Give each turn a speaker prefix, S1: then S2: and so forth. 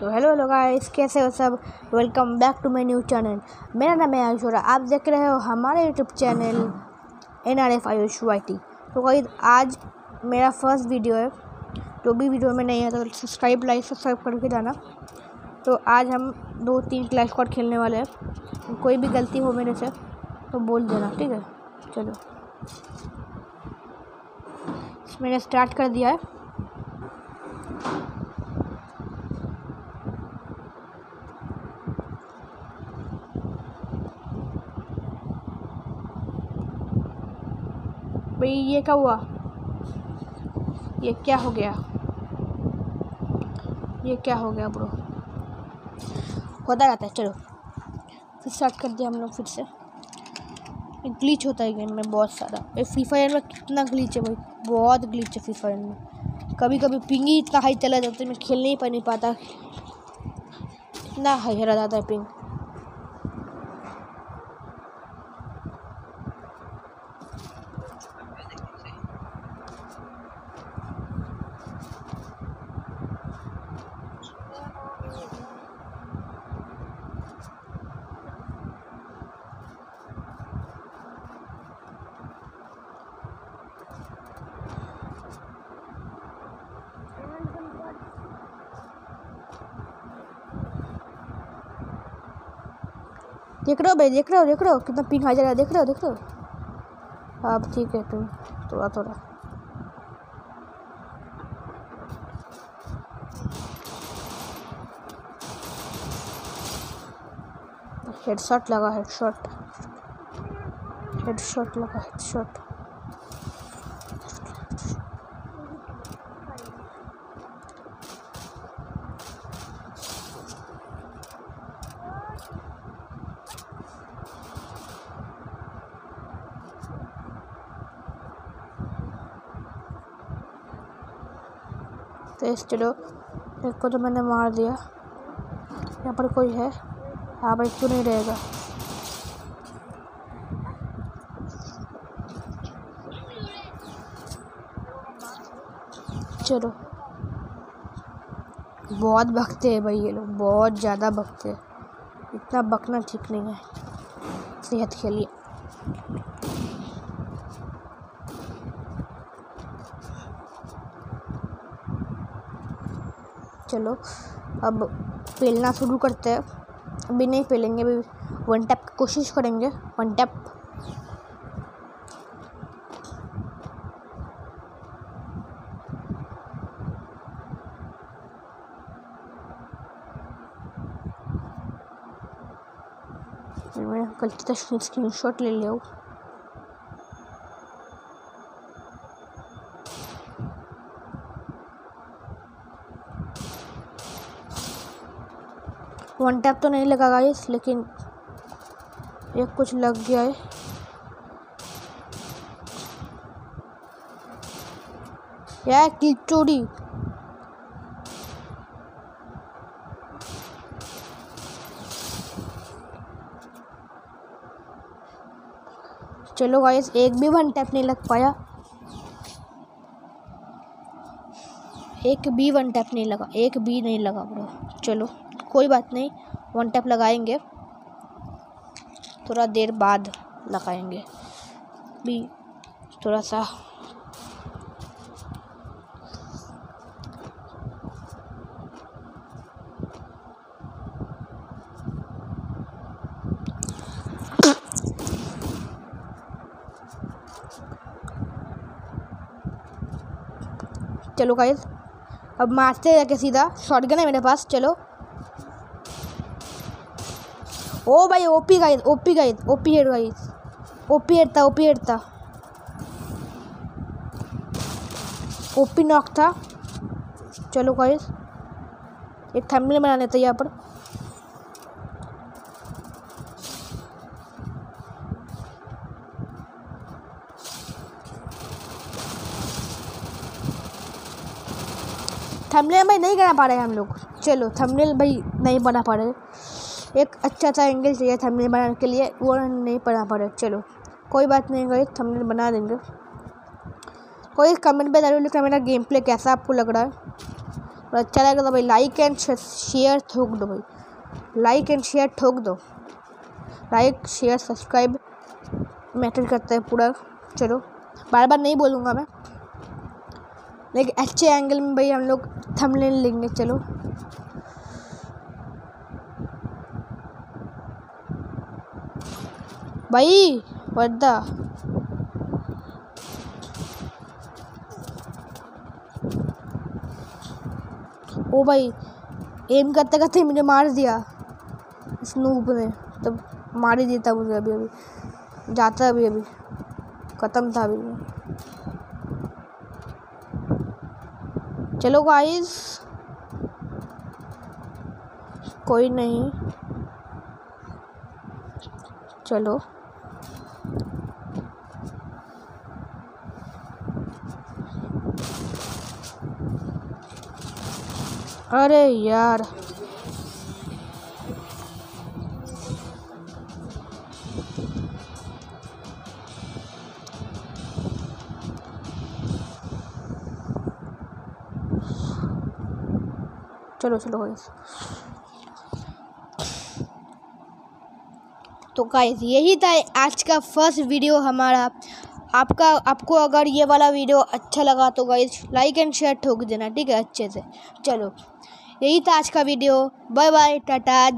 S1: तो hello hello guys कैसे हो सब? Welcome back to my new channel मेरा नाम है आयुष और आप देख रहे हो हमारे YouTube channel N R F Ayush Y T तो गाइस आज मेरा फ़र्स्ट वीडियो है। जो भी वीडियो में नहीं है तो सब्सक्राइब लाइक सब्सक्राइब करके जाना। तो आज हम दो तीन क्लैश कॉर्ड खेलने वाले हैं। कोई भी गलती हो मेरे से तो बोल देना, ठीक है? चलो। मैंने स्टार्ट कर दिया है। भाई, ये क्या हुआ? ये क्या हो गया? ये क्या हो गया ब्रो होता रहता है, चलो। फिर स्टार्ट कर दिया हम लोग फिर से। ग्लीच होता है गेम में बहुत सारा। ये फ्री फायर में कितना ग्लीच है भाई? बहुत ग्लीच है फ्री फायर में। कभी कभी पिंग ही इतना हाई चला जाता है, मैं खेल नहीं पा, नहीं पाता। इतना हाई हरा जाता है पिंग देख रहे हो भाई, देख रहे हो, देख रहे हो? कितना पिंक आ जा रहा है, देख रहे हो, देख रहे हो? अब ठीक है तुम थोड़ा थोड़ा हेडशॉट लगा हेडशॉट हेडशॉट लगा हेडशॉट तो इस चलो एक को तो मैंने मार दिया। यहाँ पर कोई है? हाँ भाई क्यों नहीं रहेगा? चलो। बहुत भगते हैं भाई ये लोग। बहुत ज़्यादा भगते हैं। इतना बकना ठीक नहीं है। सेहत के लिए। चलो। अब पेलना शुरू करते हैं। अभी नहीं पेलेंगे, अभी वन टैप की कोशिश करेंगे। वन टैप मैं गलती से स्क्रीन शॉट ले लिया वन टैप तो नहीं लगा गाइस लेकिन एक कुछ लग गया है। यार की चोरी। चलो गाइस एक भी वन टैप नहीं लग पाया। एक भी वन टैप नहीं लगा, एक भी नहीं लगा ब्रो चलो। कोई बात नहीं वन टैप लगाएँगे। थोड़ा देर बाद लगाएँगे। भी थोड़ा सा। चलो गाइस अब मारते जाके सीधा। शॉटगन है मेरे पास, चलो। ओ भाई OP guys OP guys OP head guys OP head था ओपी हेड था। ओपी नॉक था। चलो गाइस एक थंबनेल बना लेते हैं यहाँ पर। थंबनेल भाई नहीं बना पा रहे हम लोग। चलो थंबनेल भाई नहीं बना पा रहे। एक अच्छा सा एंगल चाहिए थंबनेल बनाने के लिए, वो नहीं बना रहे चलो, कोई बात नहीं, गई थंबनेल बना देंगे। कोई कमेंट में ज़रूर लिखना मेरा गेम प्ले कैसा आपको लग रहा है? और अच्छा लगा तो भाई लाइक एंड शेयर ठोक दो भाई। लाइक एंड शेयर ठोक दो। लाइक शेयर सब्सक्राइब मैटर करता है पूरा। चलो बार बार नहीं बोलूँगा मैं। लेकिन अच्छे एंगल में भाई हम लोग थंबनेल लेंगे, चलो। भाई वर्दा ओ भाई एम करते करते मुझे मार दिया। स्नूप ने, तब मार ही देता मुझे अभी अभी। जाता अभी अभी। ख़त्म था अभी। चलो गाइस कोई नहीं। चलो। अरे यार। चलो चलो तो गाइस यही था आज का फ़र्स्ट वीडियो हमारा। आपका, आपको अगर ये वाला वीडियो अच्छा लगा तो गाइज़ लाइक एंड शेयर ठोक देना, ठीक है, अच्छे से। चलो, यही था आज का वीडियो। Bye bye Tata.